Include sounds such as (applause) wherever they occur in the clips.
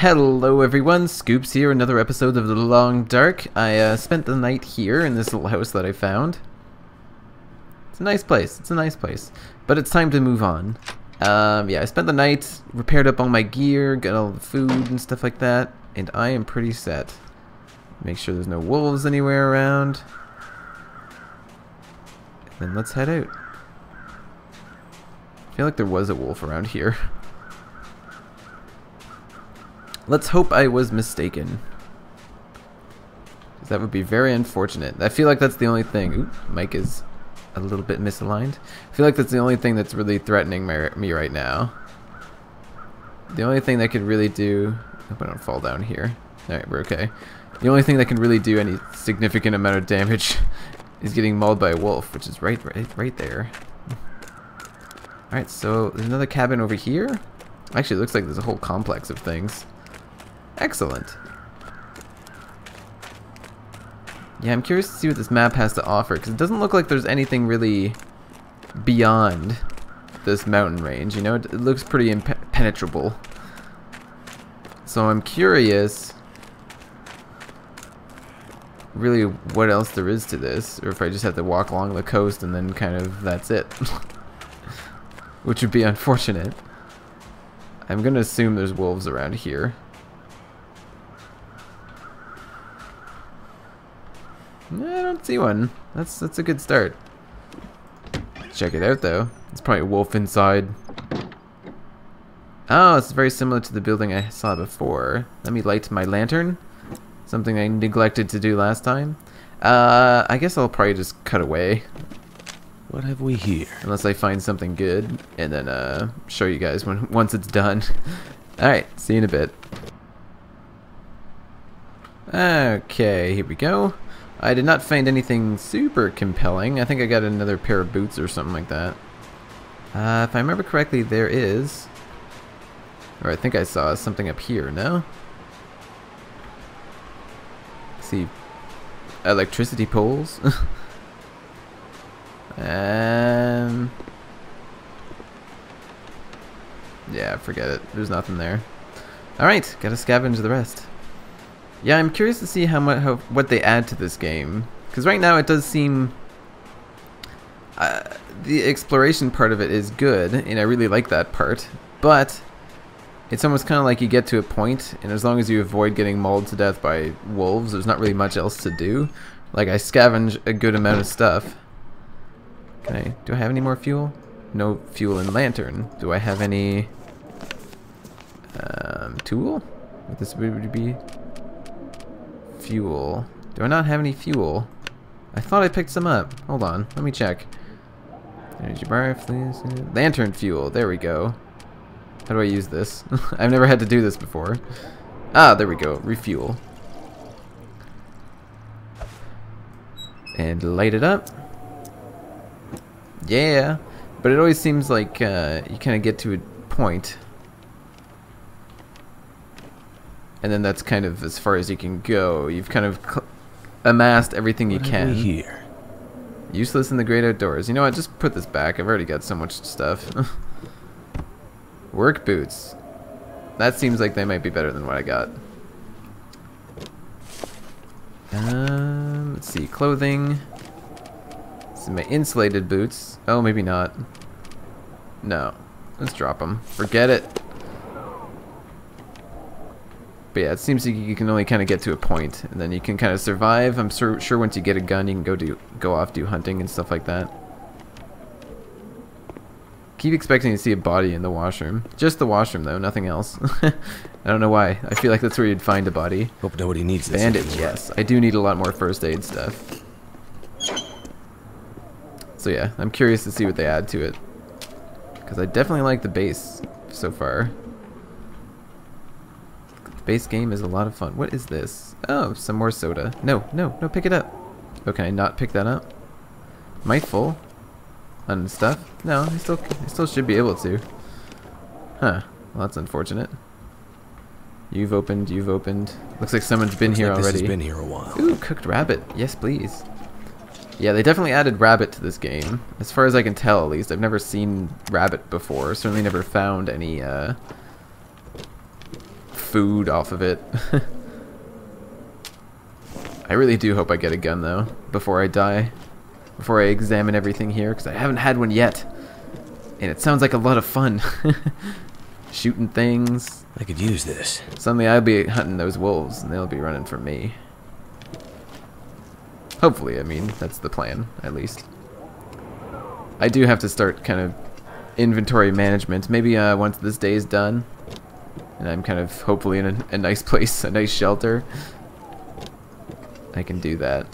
Hello everyone, Scoops here, another episode of The Long Dark. I uh, spent the night here in this little house that I found. It's a nice place, it's a nice place. But it's time to move on. Um, yeah, I spent the night, repaired up all my gear, got all the food and stuff like that, and I am pretty set. Make sure there's no wolves anywhere around. And then let's head out. I feel like there was a wolf around here. (laughs) Let's hope I was mistaken. That would be very unfortunate. I feel like that's the only thing. Ooh, Mike is a little bit misaligned. I feel like that's the only thing that's really threatening my, me right now. The only thing that could really do... hope I don't fall down here. Alright, we're okay. The only thing that can really do any significant amount of damage (laughs) is getting mauled by a wolf, which is right, right, right there. Alright, so there's another cabin over here. Actually, it looks like there's a whole complex of things. Excellent. Yeah, I'm curious to see what this map has to offer, because it doesn't look like there's anything really beyond this mountain range, you know? It, it looks pretty impenetrable. So I'm curious really what else there is to this, or if I just have to walk along the coast and then kind of that's it. (laughs) Which would be unfortunate. I'm gonna assume there's wolves around here. I don't see one. That's that's a good start. Check it out though. It's probably a wolf inside. Oh, it's very similar to the building I saw before. Let me light my lantern. Something I neglected to do last time. Uh, I guess I'll probably just cut away. What have we here? Unless I find something good, and then uh, show you guys when once it's done. (laughs) Alright, see you in a bit. Okay, here we go. I did not find anything super compelling. I think I got another pair of boots or something like that. Uh, if I remember correctly, there is... Or I think I saw something up here, no? see electricity poles. (laughs) um, yeah, forget it. There's nothing there. Alright, gotta scavenge the rest. Yeah, I'm curious to see how much how, what they add to this game because right now it does seem uh, the exploration part of it is good, and I really like that part. But it's almost kind of like you get to a point, and as long as you avoid getting mauled to death by wolves, there's not really much else to do. Like I scavenge a good amount of stuff. Can I? Do I have any more fuel? No fuel in lantern. Do I have any um, tool? This would be fuel. Do I not have any fuel? I thought I picked some up. Hold on, let me check. Energy bar, please. Lantern fuel, there we go. How do I use this? (laughs) I've never had to do this before. Ah, there we go, refuel. And light it up. Yeah, but it always seems like uh, you kind of get to a point and then that's kind of as far as you can go. You've kind of amassed everything what you can. here? Useless in the great outdoors. You know what? Just put this back. I've already got so much stuff. (laughs) Work boots. That seems like they might be better than what I got. Um, let's see. Clothing. Some my insulated boots. Oh, maybe not. No. Let's drop them. Forget it. But yeah, it seems like you can only kind of get to a point, and then you can kind of survive. I'm sur sure once you get a gun, you can go do go off do hunting and stuff like that. Keep expecting to see a body in the washroom. Just the washroom though, nothing else. (laughs) I don't know why. I feel like that's where you'd find a body. Hope nobody needs this. Yes. I do need a lot more first aid stuff. So yeah, I'm curious to see what they add to it. Because I definitely like the base so far. Base game is a lot of fun. What is this? Oh, some more soda. No, no, no, pick it up. Oh, can I not pick that up? Am I full? On stuff? No, I still, I still should be able to. Huh. Well, that's unfortunate. You've opened, you've opened. Looks like someone's been Looks here like already. This has been here a while. Ooh, cooked rabbit. Yes, please. Yeah, they definitely added rabbit to this game. As far as I can tell, at least. I've never seen rabbit before. Certainly never found any, uh, food off of it. (laughs) I really do hope I get a gun though before I die. Before I examine everything here because I haven't had one yet. And it sounds like a lot of fun. (laughs) Shooting things. I could use this. Suddenly I'll be hunting those wolves and they'll be running from me. Hopefully, I mean, that's the plan, at least. I do have to start kind of inventory management. Maybe uh, once this day is done, and I'm kind of hopefully in a, a nice (laughs) place, a nice shelter, I can do that.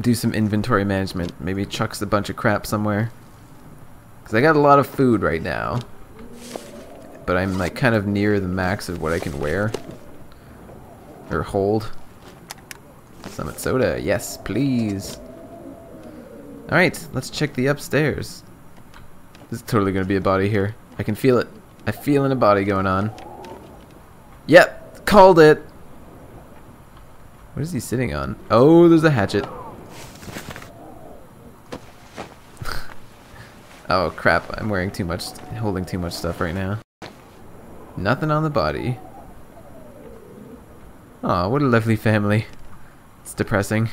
Do some inventory management. Maybe chucks a bunch of crap somewhere. Because I got a lot of food right now. But I'm like kind of near the max of what I can wear. Or hold. Summit soda. Yes, please. Alright, let's check the upstairs. This is totally going to be a body here. I can feel it. I feel in a body going on. Yep, called it. What is he sitting on? Oh, there's a hatchet. (laughs) oh crap, I'm wearing too much, holding too much stuff right now. Nothing on the body. Oh, what a lovely family. It's depressing.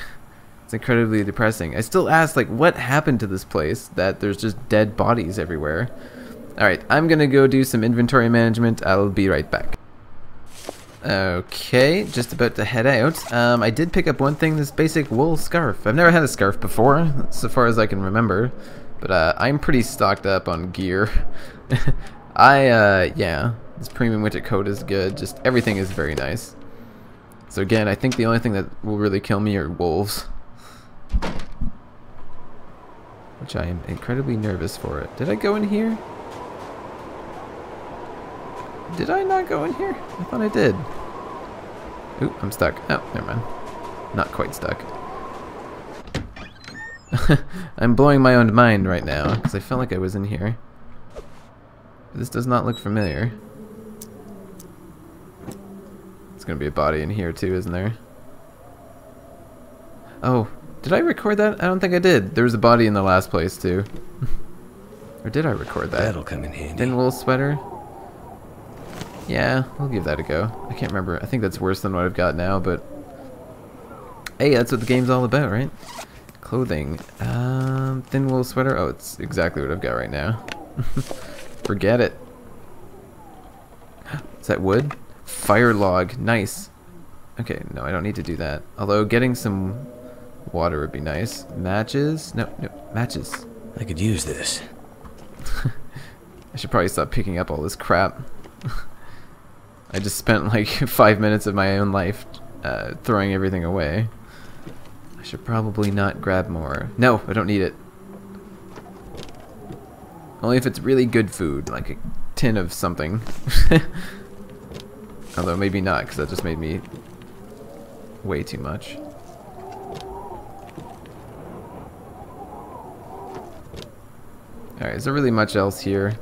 It's incredibly depressing. I still ask, like, what happened to this place that there's just dead bodies everywhere? Alright, I'm gonna go do some inventory management. I'll be right back. Okay, just about to head out. Um, I did pick up one thing, this basic wool scarf. I've never had a scarf before, so far as I can remember. But uh, I'm pretty stocked up on gear. (laughs) I, uh, yeah, this premium winter coat is good. Just everything is very nice. So again, I think the only thing that will really kill me are wolves. Which I am incredibly nervous for it. Did I go in here? Did I not go in here? I thought I did. Ooh, I'm stuck. Oh, never mind. Not quite stuck. (laughs) I'm blowing my own mind right now, because I felt like I was in here. This does not look familiar. There's gonna be a body in here too, isn't there? Oh, did I record that? I don't think I did. There was a body in the last place too. (laughs) or did I record that? That'll come in handy. Thin wool sweater? Yeah, I'll give that a go. I can't remember. I think that's worse than what I've got now, but... Hey, that's what the game's all about, right? Clothing. Um, thin wool sweater. Oh, it's exactly what I've got right now. (laughs) Forget it. (gasps) Is that wood? Fire log. Nice. Okay, no, I don't need to do that. Although getting some water would be nice. Matches? No, no, matches. I could use this. (laughs) I should probably stop picking up all this crap. (laughs) I just spent like (laughs) five minutes of my own life uh, throwing everything away. I should probably not grab more. No, I don't need it. Only if it's really good food, like a tin of something. (laughs) Although maybe not, because that just made me way too much. Alright, is there really much else here?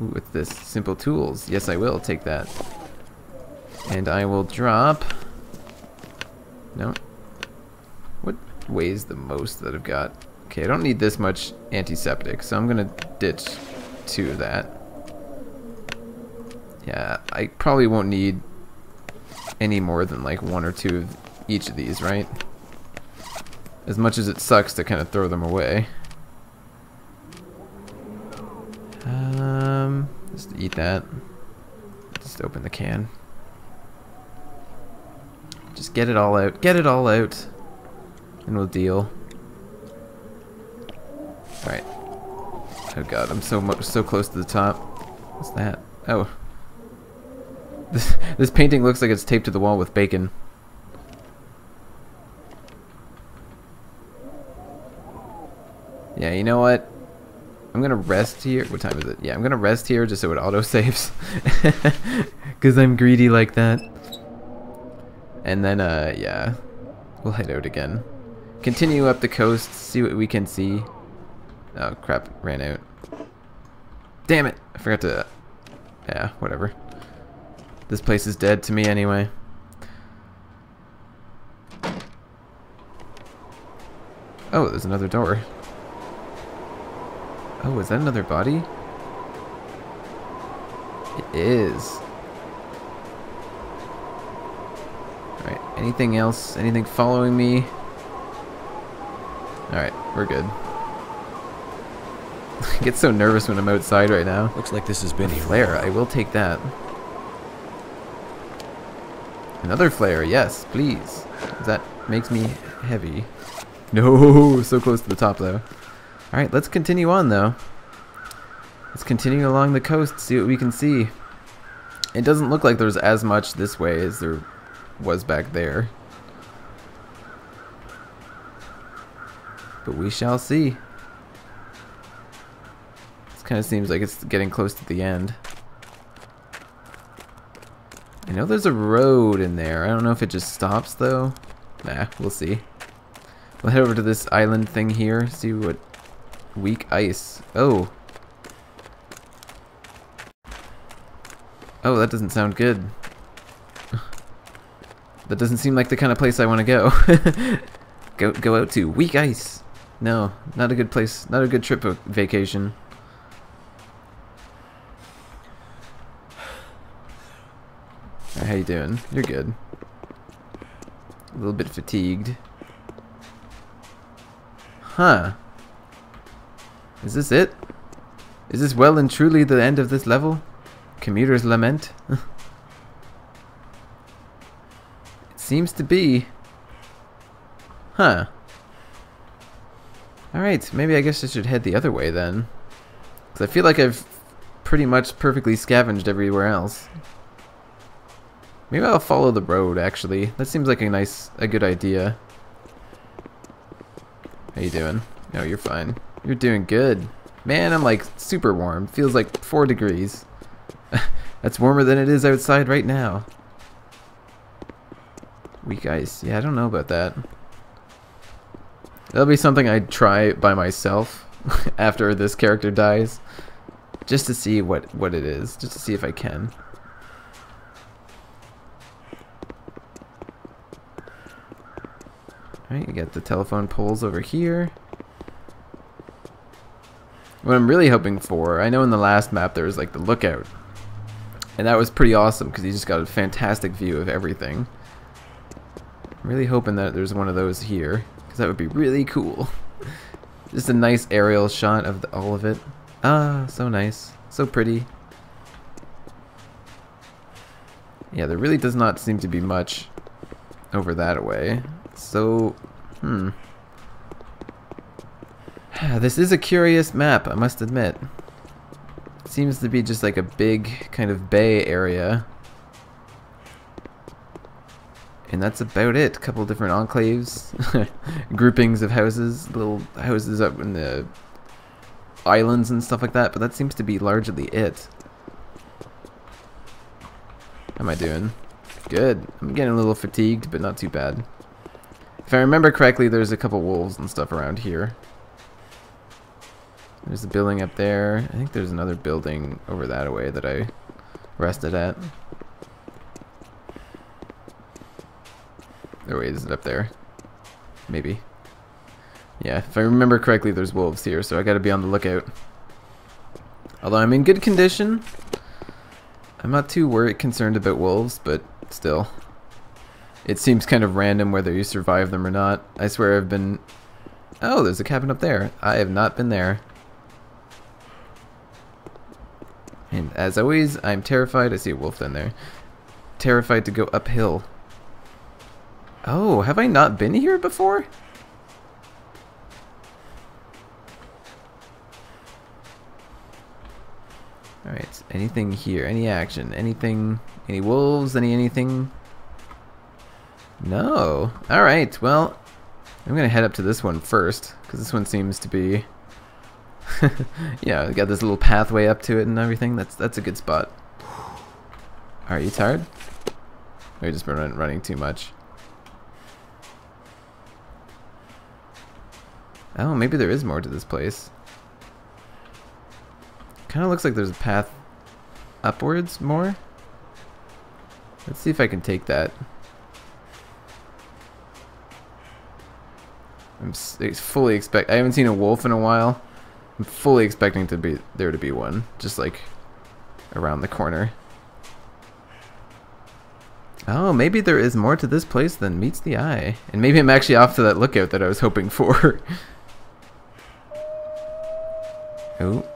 Ooh, with this simple tools. Yes, I will take that. And I will drop... No. What weighs the most that I've got? Okay, I don't need this much antiseptic, so I'm gonna ditch two of that. Yeah, I probably won't need any more than like one or two of each of these, right? As much as it sucks to kind of throw them away. Um, just eat that. Just open the can. Just get it all out. Get it all out. And we'll deal. Alright. Oh god, I'm so much so close to the top. What's that? Oh. (laughs) This this painting looks like it's taped to the wall with bacon. Yeah, you know what? I'm gonna rest here. What time is it? Yeah, I'm gonna rest here just so it auto saves. Because (laughs) I'm greedy like that. And then, uh, yeah. We'll head out again. Continue up the coast, see what we can see. Oh, crap. Ran out. Damn it! I forgot to... Yeah, whatever. This place is dead to me anyway. Oh, there's another door. Oh, is that another body? It is. Alright, anything else? Anything following me? Alright, we're good. (laughs) I get so nervous when I'm outside right now. Looks like this has been here. Flare, I will take that. Another flare, yes, please. That makes me heavy. No, (laughs) so close to the top though. Alright, let's continue on though. Let's continue along the coast, see what we can see. It doesn't look like there's as much this way as there was back there. But we shall see. This kind of seems like it's getting close to the end. I know there's a road in there. I don't know if it just stops though. Nah, we'll see. We'll head over to this island thing here, see what weak ice. Oh. Oh, that doesn't sound good. (laughs) that doesn't seem like the kind of place I want to go. (laughs) go go out to weak ice. No, not a good place. Not a good trip of vacation. How you doing? You're good. A little bit fatigued. Huh. Is this it? Is this well and truly the end of this level? Commuter's Lament? (laughs) it seems to be. Huh. Alright, maybe I guess I should head the other way then. Because I feel like I've pretty much perfectly scavenged everywhere else. Maybe I'll follow the road, actually. That seems like a nice, a good idea. How you doing? No, you're fine. You're doing good. Man, I'm like super warm. Feels like 4 degrees. (laughs) That's warmer than it is outside right now. Weak ice. Yeah, I don't know about that. That'll be something I'd try by myself (laughs) after this character dies. Just to see what, what it is. Just to see if I can. Alright, you got the telephone poles over here. What I'm really hoping for, I know in the last map there was like the lookout. And that was pretty awesome because you just got a fantastic view of everything. I'm really hoping that there's one of those here because that would be really cool. (laughs) just a nice aerial shot of the, all of it. Ah, so nice. So pretty. Yeah, there really does not seem to be much over that way. So, hmm. This is a curious map, I must admit. It seems to be just like a big kind of bay area. And that's about it. A couple different enclaves, (laughs) groupings of houses, little houses up in the islands and stuff like that, but that seems to be largely it. How am I doing? Good. I'm getting a little fatigued, but not too bad. If I remember correctly, there's a couple wolves and stuff around here. There's a building up there. I think there's another building over that away that I rested at. Oh wait, is it up there? Maybe. Yeah, if I remember correctly, there's wolves here, so I gotta be on the lookout. Although I'm in good condition. I'm not too worried, concerned about wolves, but still. It seems kind of random whether you survive them or not. I swear I've been... Oh, there's a cabin up there. I have not been there. And as always, I'm terrified. I see a wolf down there. Terrified to go uphill. Oh, have I not been here before? Alright, anything here? Any action? Anything? Any wolves? Any anything? No. Alright, well, I'm going to head up to this one first, because this one seems to be... (laughs) yeah, got this little pathway up to it and everything. That's that's a good spot. Are you tired? You just been running too much? Oh, maybe there is more to this place. Kind of looks like there's a path upwards more. Let's see if I can take that. I'm fully expect. I haven't seen a wolf in a while. I'm fully expecting to be there to be one. Just like around the corner. Oh, maybe there is more to this place than meets the eye. And maybe I'm actually off to that lookout that I was hoping for. (laughs) oh.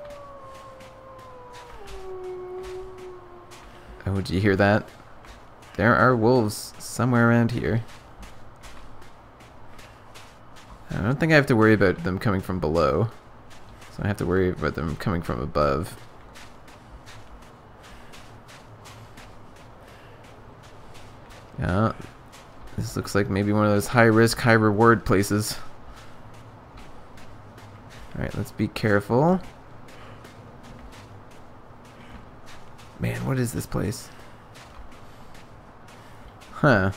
Oh, did you hear that? There are wolves somewhere around here. I don't think I have to worry about them coming from below. So I have to worry about them coming from above. Yeah. This looks like maybe one of those high risk, high reward places. Alright, let's be careful. Man, what is this place? Huh.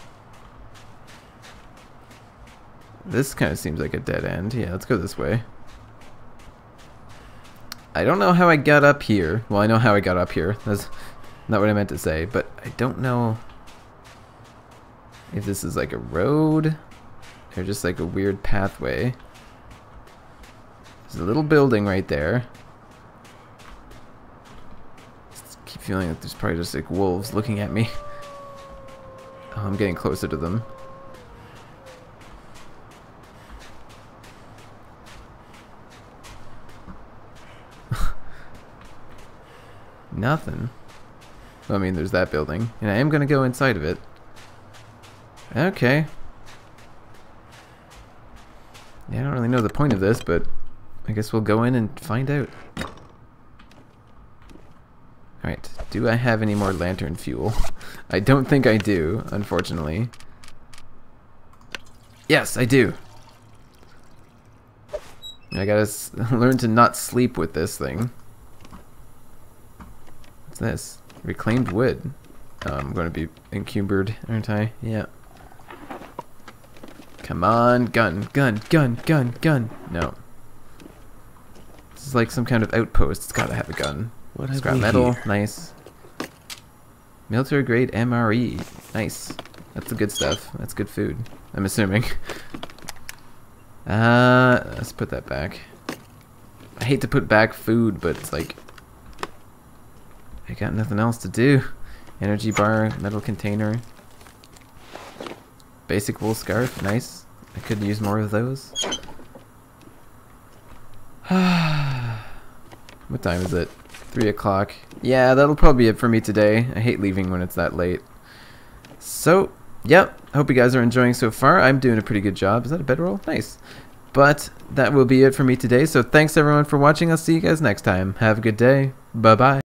This kind of seems like a dead end. Yeah, let's go this way. I don't know how I got up here. Well, I know how I got up here. That's not what I meant to say, but I don't know if this is like a road or just like a weird pathway. There's a little building right there. Keep feeling that there's probably just like wolves looking at me. Oh, I'm getting closer to them. Nothing. I mean, there's that building. And I am going to go inside of it. Okay. Yeah, I don't really know the point of this, but I guess we'll go in and find out. Alright, do I have any more lantern fuel? I don't think I do, unfortunately. Yes, I do. I gotta (laughs) learn to not sleep with this thing. What's this? Reclaimed wood. Oh, I'm going to be encumbered, aren't I? Yeah. Come on, gun, gun, gun, gun, gun. No. This is like some kind of outpost. It's gotta have a gun. What have Scrap metal, here? nice. Military grade MRE, nice. That's the good stuff. That's good food. I'm assuming. (laughs) Uh, let's put that back. I hate to put back food, but it's like I got nothing else to do. Energy bar, metal container. Basic wool scarf, nice. I could use more of those. (sighs) what time is it? 3 o'clock. Yeah, that'll probably be it for me today. I hate leaving when it's that late. So, yep. Hope you guys are enjoying so far. I'm doing a pretty good job. Is that a bedroll? Nice. But that will be it for me today. So thanks everyone for watching. I'll see you guys next time. Have a good day. Bye-bye.